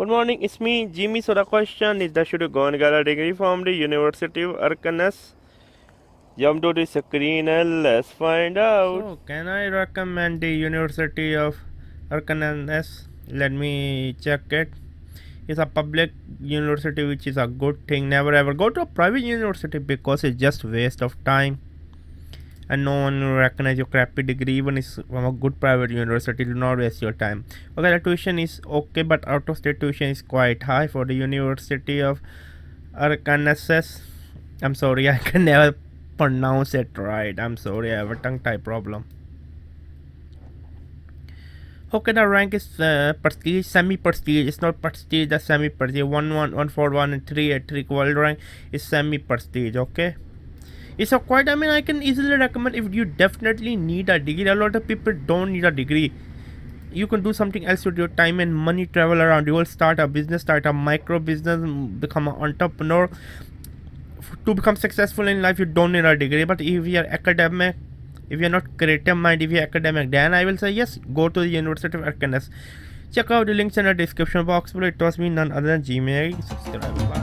Good morning, it's me, Jimmy. So the question is that should you go and get a degree from the University of Arkansas? Jump to the screen and let's find out. So can I recommend the University of Arkansas? Let me check it. It's a public university which is a good thing. Never ever go to a private university because it's just waste of time and no one will recognize your crappy degree even if from a good private university do not waste your time okay the tuition is okay but out of state tuition is quite high for the university of arkansas i'm sorry i can never pronounce it right i'm sorry i have a tongue tie problem Okay, the rank is uh, prestige, semi-prestige. It's not prestige, the semi-prestige. 1, 1, 1, 4, 1, and 3 at 3 world rank is semi-prestige, okay? It's a quite i mean i can easily recommend if you definitely need a degree. A lot of people don't need a degree. You can do something else with your time and money travel around. You will start a business start a micro business become an entrepreneur. To become successful in life you don't need a degree. But if you're academic if you're not creative mind if you're academic then i will say yes go to the university of arkansas. Check out the links in the description box but it was me none other than gmail. Subscribe